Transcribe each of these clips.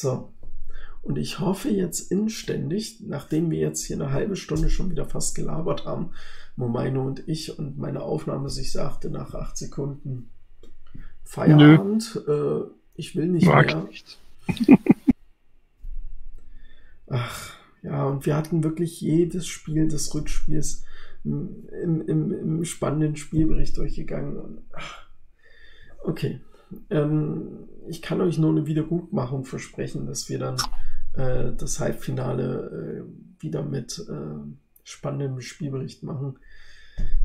So. Und ich hoffe jetzt inständig, nachdem wir jetzt hier eine halbe Stunde schon wieder fast gelabert haben, Momeino und ich und meine Aufnahme sich sagte nach acht Sekunden Feierabend, äh, ich will nicht Mag mehr. Nicht. Ach, ja, und wir hatten wirklich jedes Spiel des Rückspiels im, im, im spannenden Spielbericht durchgegangen. Und, ach, okay. Ähm, ich kann euch nur eine Wiedergutmachung versprechen, dass wir dann äh, das Halbfinale äh, wieder mit äh, spannendem Spielbericht machen.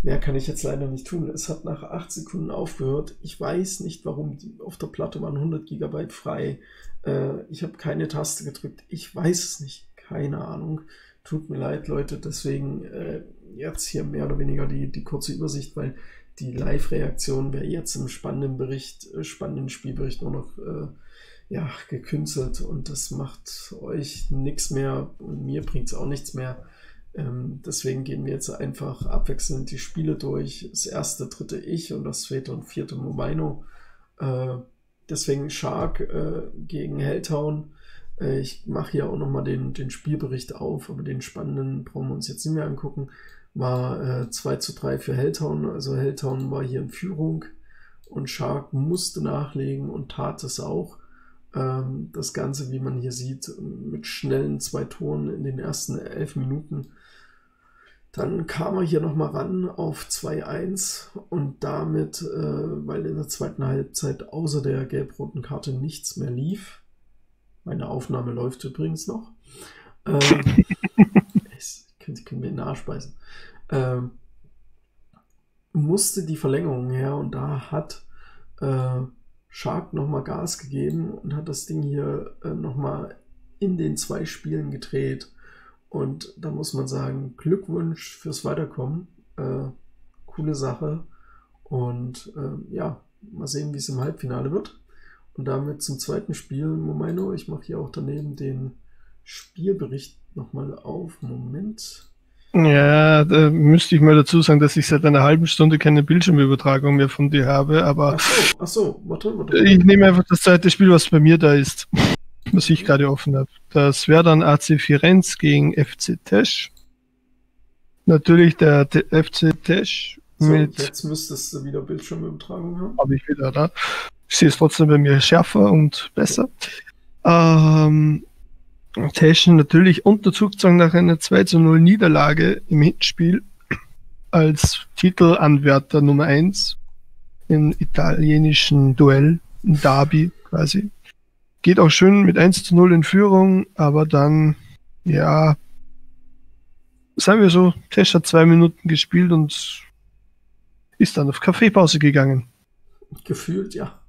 Mehr kann ich jetzt leider nicht tun. Es hat nach acht Sekunden aufgehört. Ich weiß nicht, warum. Auf der Platte waren 100 Gigabyte frei. Äh, ich habe keine Taste gedrückt. Ich weiß es nicht. Keine Ahnung. Tut mir leid, Leute. Deswegen äh, jetzt hier mehr oder weniger die, die kurze Übersicht, weil die Live-Reaktion wäre jetzt im spannenden Bericht, äh, spannenden Spielbericht nur noch äh, ja, gekünstelt und das macht euch nichts mehr und mir bringt es auch nichts mehr. Ähm, deswegen gehen wir jetzt einfach abwechselnd die Spiele durch. Das erste, dritte ich und das zweite und vierte Mobaino. Äh, deswegen Shark äh, gegen Helltown. Äh, ich mache hier auch nochmal den, den Spielbericht auf, aber den spannenden brauchen wir uns jetzt nicht mehr angucken. War äh, 2 zu 3 für Helltown. Also Helltown war hier in Führung und Shark musste nachlegen und tat es auch. Ähm, das Ganze, wie man hier sieht, mit schnellen zwei Toren in den ersten elf Minuten. Dann kam er hier nochmal ran auf 2-1 und damit, äh, weil in der zweiten Halbzeit außer der gelb-roten Karte nichts mehr lief, meine Aufnahme läuft übrigens noch, äh, ich könnte, könnte mir in den Arsch beißen, äh, musste die Verlängerung her und da hat äh, Shark nochmal Gas gegeben und hat das Ding hier äh, nochmal in den zwei Spielen gedreht und da muss man sagen, Glückwunsch fürs Weiterkommen. Äh, coole Sache. Und äh, ja, mal sehen, wie es im Halbfinale wird. Und damit zum zweiten Spiel, Momeino. Ich mache hier auch daneben den Spielbericht nochmal auf. Moment. Ja, da müsste ich mal dazu sagen, dass ich seit einer halben Stunde keine Bildschirmübertragung mehr von dir habe, aber. Ach so, ach so warte, warte. Ich nehme einfach das zweite Spiel, was bei mir da ist was ich gerade offen habe. Das wäre dann AC Firenze gegen FC Tesch. Natürlich der T FC Tesch so, mit. Jetzt müsstest du wieder Bildschirmübertragung haben. Habe ich wieder da. Ich sehe es trotzdem bei mir schärfer und besser. Ähm, Teschen natürlich unter Zugzwang nach einer 2 zu 0 Niederlage im Hinspiel als Titelanwärter Nummer 1 im italienischen Duell, ein Derby quasi. Geht auch schön mit 1 zu 0 in Führung, aber dann, ja, sagen wir so, Tesch hat zwei Minuten gespielt und ist dann auf Kaffeepause gegangen. Gefühlt, ja.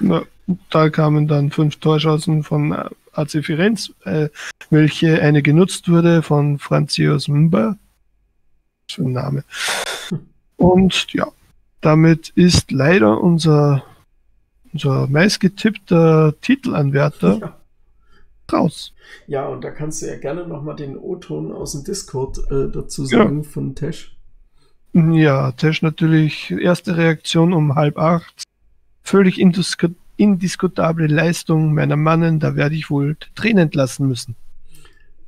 Na, da kamen dann fünf Torschancen von AC Firenze, äh, welche eine genutzt wurde von Franzios Mba. So ein Name. Und ja, damit ist leider unser unser meistgetippter Titelanwärter, ja. raus. Ja, und da kannst du ja gerne nochmal den O-Ton aus dem Discord äh, dazu sagen ja. von Tesh. Ja, Tesh natürlich, erste Reaktion um halb acht. Völlig indisku indiskutable Leistung meiner Mannen, da werde ich wohl Tränen lassen müssen.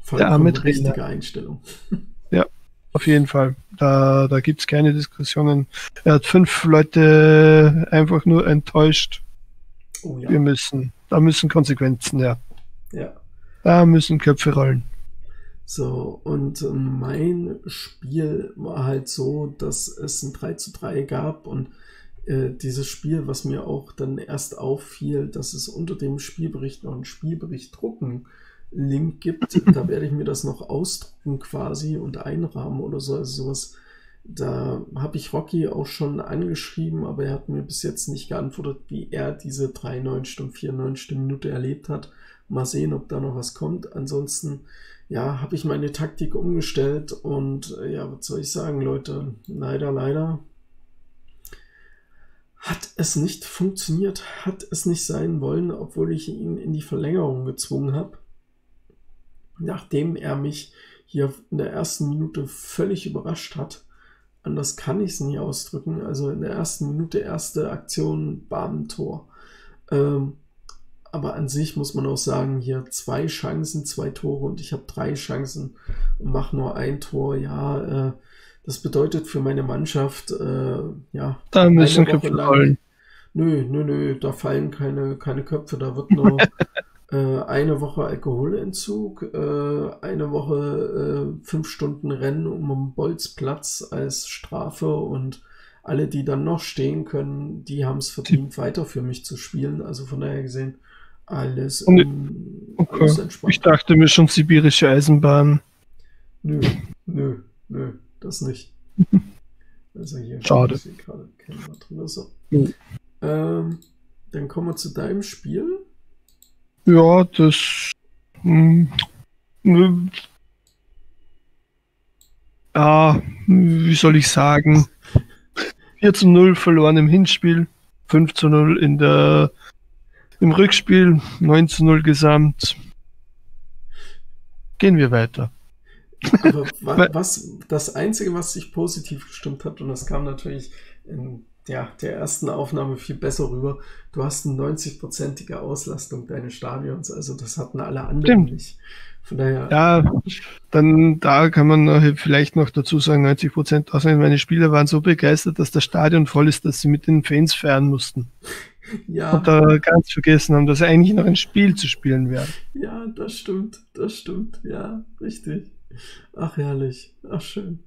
Vollkommen Der arme Trainer. richtige Einstellung. Ja, auf jeden Fall. Da, da gibt es keine Diskussionen. Er hat fünf Leute einfach nur enttäuscht. Oh, ja. Wir müssen, da müssen Konsequenzen, ja. Ja. Da müssen Köpfe rollen. So, und mein Spiel war halt so, dass es ein 3 zu 3 gab und äh, dieses Spiel, was mir auch dann erst auffiel, dass es unter dem Spielbericht noch einen Spielbericht drucken Link gibt. da werde ich mir das noch ausdrucken quasi und einrahmen oder so. Also sowas da habe ich Rocky auch schon angeschrieben, aber er hat mir bis jetzt nicht geantwortet, wie er diese 93. und 94. Minute erlebt hat. Mal sehen, ob da noch was kommt. Ansonsten, ja, habe ich meine Taktik umgestellt und äh, ja, was soll ich sagen, Leute? Leider, leider hat es nicht funktioniert, hat es nicht sein wollen, obwohl ich ihn in die Verlängerung gezwungen habe. Nachdem er mich hier in der ersten Minute völlig überrascht hat anders kann ich es nie ausdrücken. Also in der ersten Minute, erste Aktion, Bam, Tor. Ähm, aber an sich muss man auch sagen, hier zwei Chancen, zwei Tore und ich habe drei Chancen und mache nur ein Tor. Ja, äh, das bedeutet für meine Mannschaft, äh, ja, da müssen Köpfe fallen. Nö, nö, nö, da fallen keine, keine Köpfe, da wird nur äh, eine Woche Alkoholentzug, äh, eine Woche äh, fünf Stunden Rennen um den Bolzplatz als Strafe und alle, die dann noch stehen können, die haben es verdient, weiter für mich zu spielen. Also von daher gesehen, alles, um, okay. alles entspannt. Ich dachte mir schon sibirische Eisenbahn. Nö, nö, nö, das nicht. Also hier Schade. gerade drin. So. Mhm. Ähm, dann kommen wir zu deinem Spiel. Ja, das. Mh, hm, ja, wie soll ich sagen? 4 zu 0 verloren im Hinspiel, 5 zu 0 in der, im Rückspiel, 9 zu 0 gesamt. Gehen wir weiter. Aber was, das Einzige, was sich positiv gestimmt hat, und das kam natürlich in ja, der ersten Aufnahme viel besser rüber, du hast eine 90-prozentige Auslastung deines Stadions, also das hatten alle anderen Stimmt. nicht. Von daher. Ja, dann da kann man vielleicht noch dazu sagen, 90 Prozent außerdem meine Spieler waren so begeistert, dass das Stadion voll ist, dass sie mit den Fans feiern mussten. Ja. Und da ganz vergessen haben, dass eigentlich noch ein Spiel zu spielen wäre. Ja, das stimmt, das stimmt, ja, richtig. Ach, herrlich, ach, schön.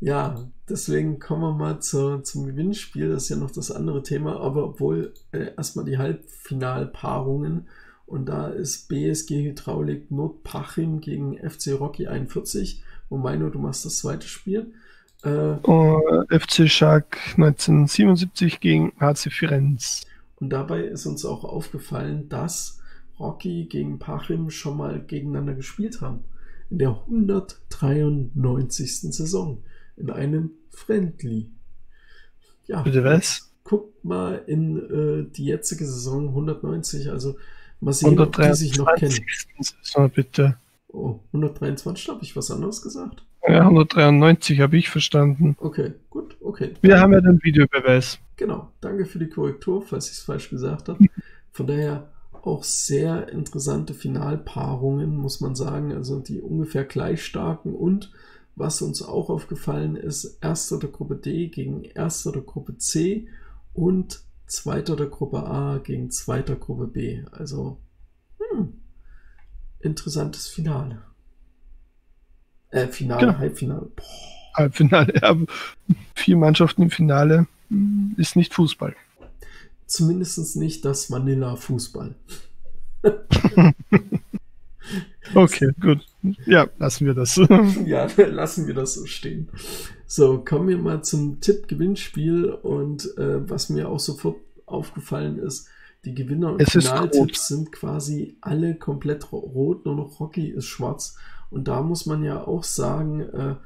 Ja, deswegen kommen wir mal zu, zum Gewinnspiel. Das ist ja noch das andere Thema, aber obwohl äh, erstmal die Halbfinalpaarungen und da ist BSG Hydraulik Notpachim gegen FC Rocky 41. Und Meino, du machst das zweite Spiel. Äh, oh, FC Shark 1977 gegen HC Firenze. Und dabei ist uns auch aufgefallen, dass Rocky gegen Pachim schon mal gegeneinander gespielt haben. In der 193. Saison. In einem Friendly. Ja. Bitte was? Guckt mal in äh, die jetzige Saison 190, also Mal sehen, ob die sich noch kennen. Saison, bitte. Oh, 123 habe ich was anderes gesagt? Ja, 193 habe ich verstanden. Okay, gut, okay. Wir haben ja den Videobeweis. Genau, danke für die Korrektur, falls ich es falsch gesagt habe. Von daher auch sehr interessante Finalpaarungen, muss man sagen. Also die ungefähr gleich starken und was uns auch aufgefallen ist, erster der Gruppe D gegen erster der Gruppe C und Zweiter der Gruppe A gegen Zweiter Gruppe B. Also, hm, interessantes Finale. Äh, Finale, genau. Halbfinale. Boah. Halbfinale, ja. Vier Mannschaften im Finale hm, ist nicht Fußball. Zumindest nicht das Manila-Fußball. okay, gut. Ja, lassen wir das. ja, lassen wir das so stehen. So, kommen wir mal zum Tipp-Gewinnspiel und äh, was mir auch sofort aufgefallen ist, die Gewinner und Finaltipps sind quasi alle komplett rot, nur noch Rocky ist schwarz. Und da muss man ja auch sagen, äh,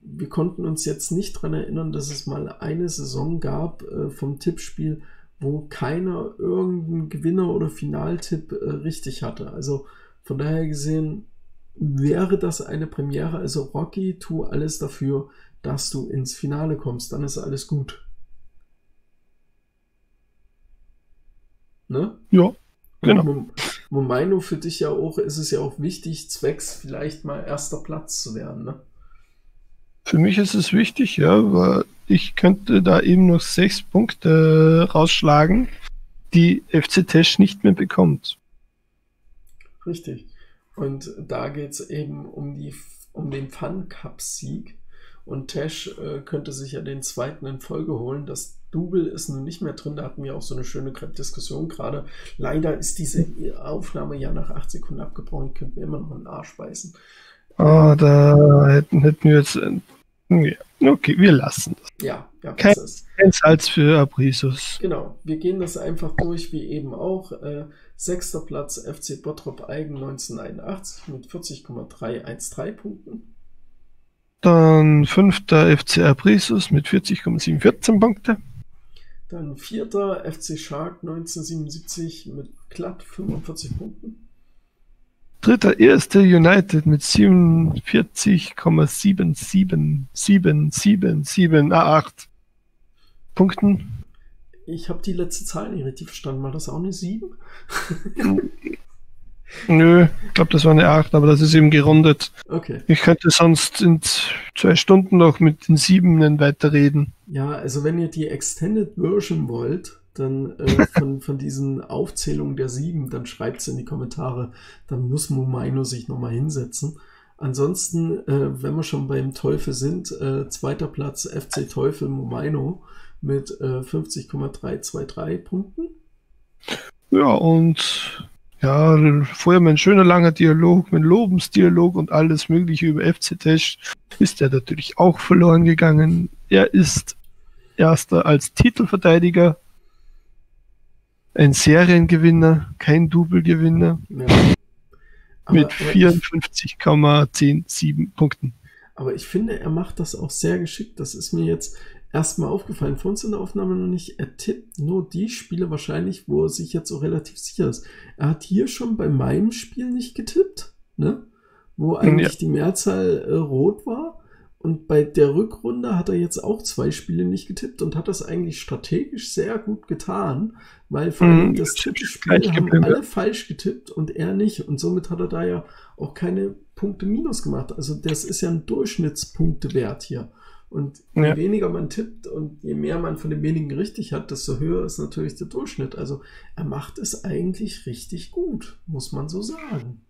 wir konnten uns jetzt nicht daran erinnern, dass es mal eine Saison gab äh, vom Tippspiel, wo keiner irgendeinen Gewinner oder Finaltipp äh, richtig hatte. Also von daher gesehen wäre das eine Premiere. Also Rocky, tu alles dafür, dass du ins Finale kommst, dann ist alles gut. Ne? Ja, genau. Momaino für dich ja auch, ist es ja auch wichtig, zwecks vielleicht mal erster Platz zu werden, ne? Für mich ist es wichtig, ja, weil ich könnte da eben noch sechs Punkte rausschlagen, die FC Tesch nicht mehr bekommt. Richtig. Und da geht es eben um, die, um den Fun Cup-Sieg. Und Tesch äh, könnte sich ja den zweiten in Folge holen. Das Double ist nun nicht mehr drin. Da hatten wir auch so eine schöne Diskussion gerade. Leider ist diese Aufnahme ja nach acht Sekunden abgebrochen. Ich könnte mir immer noch einen Arsch beißen. Oh, da hätten, hätten wir jetzt. Okay, wir lassen das. Ja, ja kein, kein Salz für Abrisus. Genau, wir gehen das einfach durch, wie eben auch. Äh, sechster Platz FC Bottrop Eigen 1981 mit 40,313 Punkten. Dann fünfter FC Abrisus mit 40,714 Punkte. Dann vierter FC Shark 1977 mit glatt 45 Punkten. Dritter erste United mit 47,77778 Punkten. ich habe die letzte Zahl nicht richtig verstanden. War das auch eine 7? Nö, ich glaube, das war eine 8, aber das ist eben gerundet. Okay. Ich könnte sonst in zwei Stunden noch mit den Siebenen weiterreden. Ja, also wenn ihr die Extended Version wollt, dann äh, von, von diesen Aufzählungen der sieben, dann schreibt es in die Kommentare. Dann muss Mumaino sich nochmal hinsetzen. Ansonsten, äh, wenn wir schon beim Teufel sind, äh, zweiter Platz FC Teufel Mumaino mit äh, 50,323 Punkten. Ja, und ja, vorher mein schöner langer Dialog, mein Lobensdialog und alles Mögliche über FC Tesch ist er natürlich auch verloren gegangen. Er ist erster als Titelverteidiger, ein Seriengewinner, kein Double-Gewinner. Ja. mit 54,107 Punkten. Aber ich finde, er macht das auch sehr geschickt. Das ist mir jetzt erstmal aufgefallen. Vor uns in der Aufnahme noch nicht. Er tippt nur die Spiele wahrscheinlich, wo er sich jetzt so relativ sicher ist. Er hat hier schon bei meinem Spiel nicht getippt, ne? Wo eigentlich ja. die Mehrzahl äh, rot war. Und bei der Rückrunde hat er jetzt auch zwei Spiele nicht getippt und hat das eigentlich strategisch sehr gut getan, weil vor allem mhm, das dritte Spiel haben alle falsch getippt und er nicht. Und somit hat er da ja auch keine Punkte minus gemacht. Also das ist ja ein Durchschnittspunktewert hier. Und je ja. weniger man tippt und je mehr man von den wenigen richtig hat, desto höher ist natürlich der Durchschnitt. Also er macht es eigentlich richtig gut, muss man so sagen.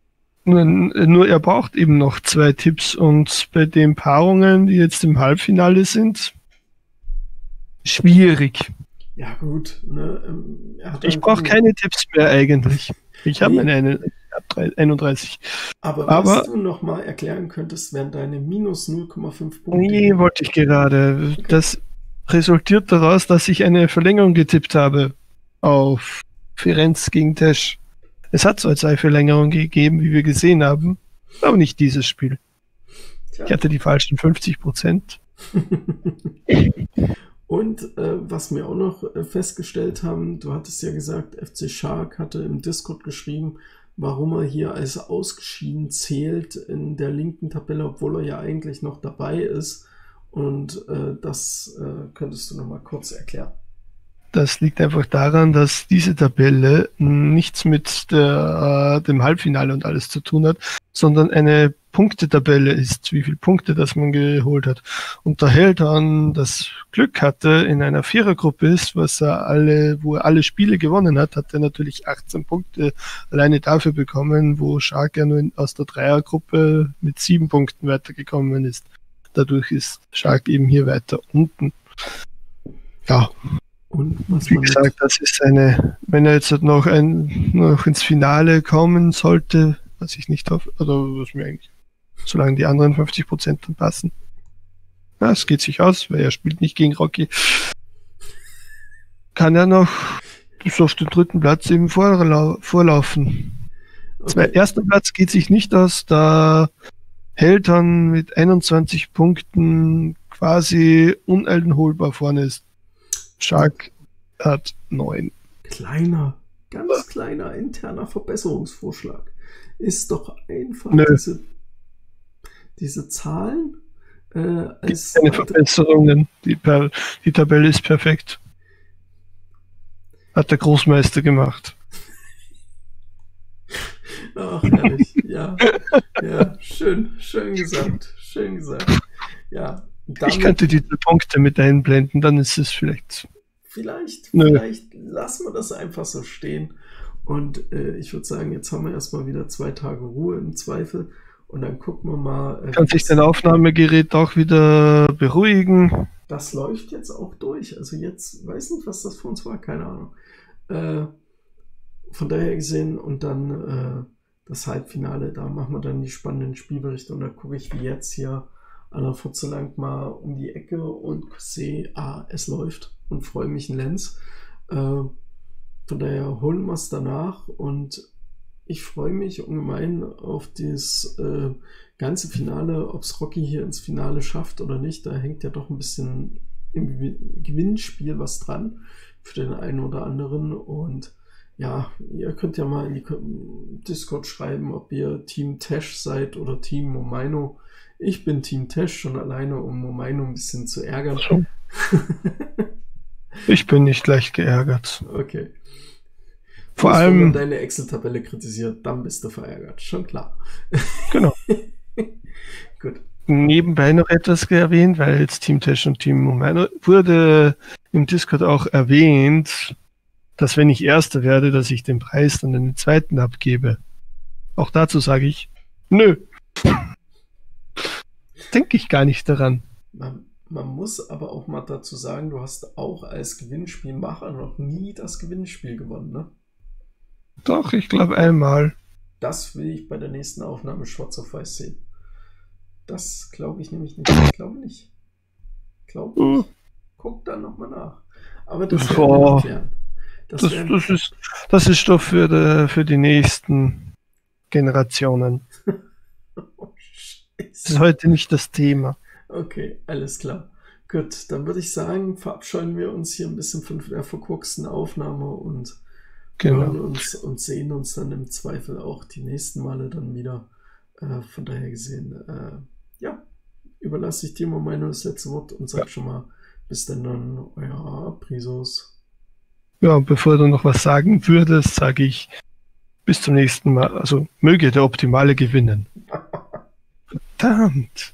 Nur er braucht eben noch zwei Tipps und bei den Paarungen, die jetzt im Halbfinale sind, schwierig. Ja gut. Ne, ähm, ich brauche keine Tipps mehr eigentlich. Ich habe nee. meine 31. Aber, Aber was du noch mal erklären könntest, wären deine minus 0,5 Punkte. Nee, wollte ich gerade. Okay. Das resultiert daraus, dass ich eine Verlängerung getippt habe auf Firenze gegen Tesch. Es hat zwar zwei Verlängerungen gegeben, wie wir gesehen haben, aber nicht dieses Spiel. Tja. Ich hatte die falschen 50 Prozent. Und äh, was wir auch noch äh, festgestellt haben, du hattest ja gesagt, FC Shark hatte im Discord geschrieben, warum er hier als ausgeschieden zählt in der linken Tabelle, obwohl er ja eigentlich noch dabei ist. Und äh, das äh, könntest du noch mal kurz erklären. Das liegt einfach daran, dass diese Tabelle nichts mit der, äh, dem Halbfinale und alles zu tun hat, sondern eine Punktetabelle ist, wie viele Punkte das man geholt hat. Und der Held dann das Glück hatte, in einer Vierergruppe ist, was er alle, wo er alle Spiele gewonnen hat, hat er natürlich 18 Punkte alleine dafür bekommen, wo Shark ja nur aus der Dreiergruppe mit sieben Punkten weitergekommen ist. Dadurch ist Shark eben hier weiter unten. Ja, und was Wie gesagt, das ist eine, wenn er jetzt noch, ein, noch ins Finale kommen sollte, was ich nicht hoffe, oder was mir eigentlich, solange die anderen 50 Prozent dann passen. Ja, es geht sich aus, weil er spielt nicht gegen Rocky. Kann er noch bis auf den dritten Platz eben vorlaufen. Okay. erster Platz geht sich nicht aus, da Held dann mit 21 Punkten quasi uneinholbar vorne ist. Shark hat 9. Kleiner, ganz kleiner interner Verbesserungsvorschlag. Ist doch einfach Nö. diese, diese Zahlen äh, als. Keine Verbesserungen. Die, per, die Tabelle ist perfekt. Hat der Großmeister gemacht. Ach, herrlich. Ja, ja, schön, schön gesagt. Schön gesagt. Ja, damit, ich könnte diese Punkte mit einblenden, dann ist es vielleicht. Vielleicht, Nö. vielleicht lassen wir das einfach so stehen. Und äh, ich würde sagen, jetzt haben wir erstmal wieder zwei Tage Ruhe im Zweifel. Und dann gucken wir mal. Äh, Kann sich dein Aufnahmegerät auch wieder beruhigen? Das läuft jetzt auch durch. Also jetzt weiß nicht, was das für uns war, keine Ahnung. Äh, von daher gesehen und dann äh, das Halbfinale, da machen wir dann die spannenden Spielberichte und da gucke ich wie jetzt hier an der Furze lang mal um die Ecke und sehe, ah, es läuft und freue mich in Lenz. Äh, von daher holen wir es danach und ich freue mich ungemein auf das äh, ganze Finale, ob es Rocky hier ins Finale schafft oder nicht. Da hängt ja doch ein bisschen im Gewinnspiel was dran für den einen oder anderen und ja, ihr könnt ja mal in die Discord schreiben, ob ihr Team Tash seid oder Team Momaino. Ich bin Team Tesh schon alleine, um Momaino ein bisschen zu ärgern. Ich bin nicht leicht geärgert. Okay. Vor allem- Wenn man deine Excel-Tabelle kritisiert, dann bist du verärgert. Schon klar. Genau. Gut. Nebenbei noch etwas erwähnt, weil jetzt Team Tesh und Team Momano wurde im Discord auch erwähnt, dass wenn ich Erster werde, dass ich den Preis dann an den Zweiten abgebe. Auch dazu sage ich, nö. Denke ich gar nicht daran. Man, man muss aber auch mal dazu sagen, du hast auch als Gewinnspielmacher noch nie das Gewinnspiel gewonnen, ne? Doch, ich glaube einmal. Das will ich bei der nächsten Aufnahme schwarz auf weiß sehen. Das glaube ich nämlich nicht. Ich glaube nicht. Glaube Uh, nicht. Guck da nochmal nach. Aber das Das werden. Das, Das, das, ist, das ist Stoff für die, für die nächsten Generationen. Das ist heute nicht das Thema. Okay, alles klar. Gut, dann würde ich sagen, verabscheuen wir uns hier ein bisschen von der verkorksten Aufnahme und hören Genau. uns und sehen uns dann im Zweifel auch die nächsten Male dann wieder. Äh, von daher gesehen, äh, ja, überlasse ich dir mal mein das letzte Wort und sag schon mal, bis denn dann, euer Prisos. Ja, bevor du noch was sagen würdest, sage ich bis zum nächsten Mal. Also möge der Optimale gewinnen. tant.